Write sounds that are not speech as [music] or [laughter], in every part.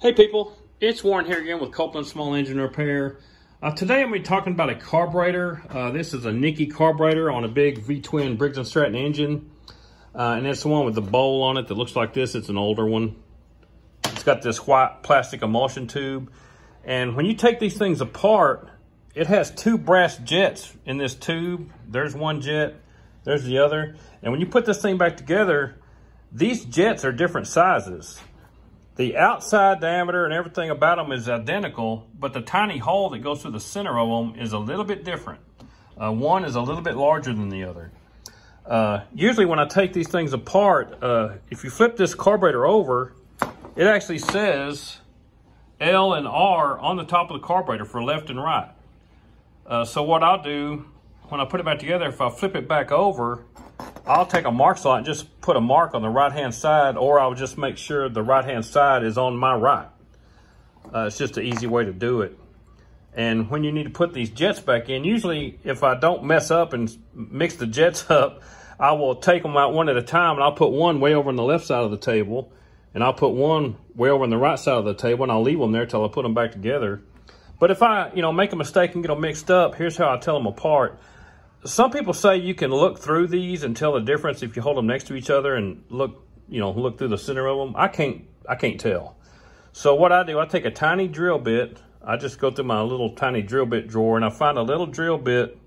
Hey people, it's Warren here again with Copeland Small Engine Repair. Uh, today I'm going to be talking about a carburetor. Uh, this is a Nikki carburetor on a big V-twin Briggs & Stratton engine. Uh, and it's the one with the bowl on it that looks like this. It's an older one. It's got this white plastic emulsion tube. And when you take these things apart, it has two brass jets in this tube. There's one jet, there's the other. And when you put this thing back together, these jets are different sizes. The outside diameter and everything about them is identical, but the tiny hole that goes through the center of them is a little bit different. Uh, one is a little bit larger than the other. Uh, usually when I take these things apart, uh, if you flip this carburetor over, it actually says L and R on the top of the carburetor for left and right. Uh, so what I'll do, when I put it back together, if I flip it back over, I'll take a Marks-A-Lot and just put a mark on the right-hand side, or I'll just make sure the right-hand side is on my right. Uh, it's just an easy way to do it. And when you need to put these jets back in, usually if I don't mess up and mix the jets [laughs] up, I will take them out one at a time and I'll put one way over on the left side of the table and I'll put one way over on the right side of the table and I'll leave them there till I put them back together. But if I, you know, make a mistake and get them mixed up, here's how I tell them apart some people say you can look through these and tell the difference if you hold them next to each other and look, you know, look through the center of them. I can't, I can't tell. So what I do, I take a tiny drill bit. I just go through my little tiny drill bit drawer and I find a little drill bit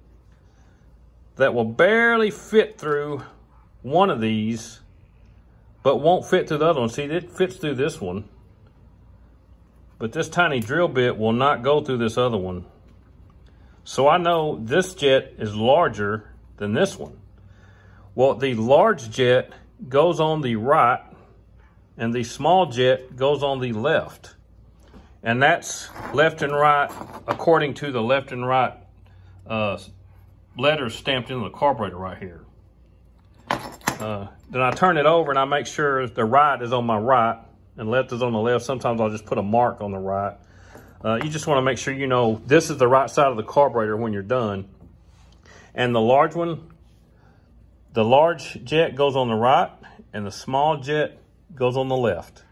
that will barely fit through one of these, but won't fit through the other one. See, it fits through this one, but this tiny drill bit will not go through this other one. So I know this jet is larger than this one. Well, the large jet goes on the right and the small jet goes on the left. And that's left and right according to the left and right uh, letters stamped into the carburetor right here. Uh, then I turn it over and I make sure the right is on my right and left is on the left. Sometimes I'll just put a mark on the right. Uh, you just want to make sure you know this is the right side of the carburetor when you're done. And the large one, the large jet goes on the right and the small jet goes on the left.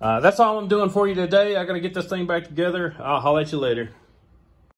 Uh, that's all I'm doing for you today. I got to get this thing back together. I'll holler at you later.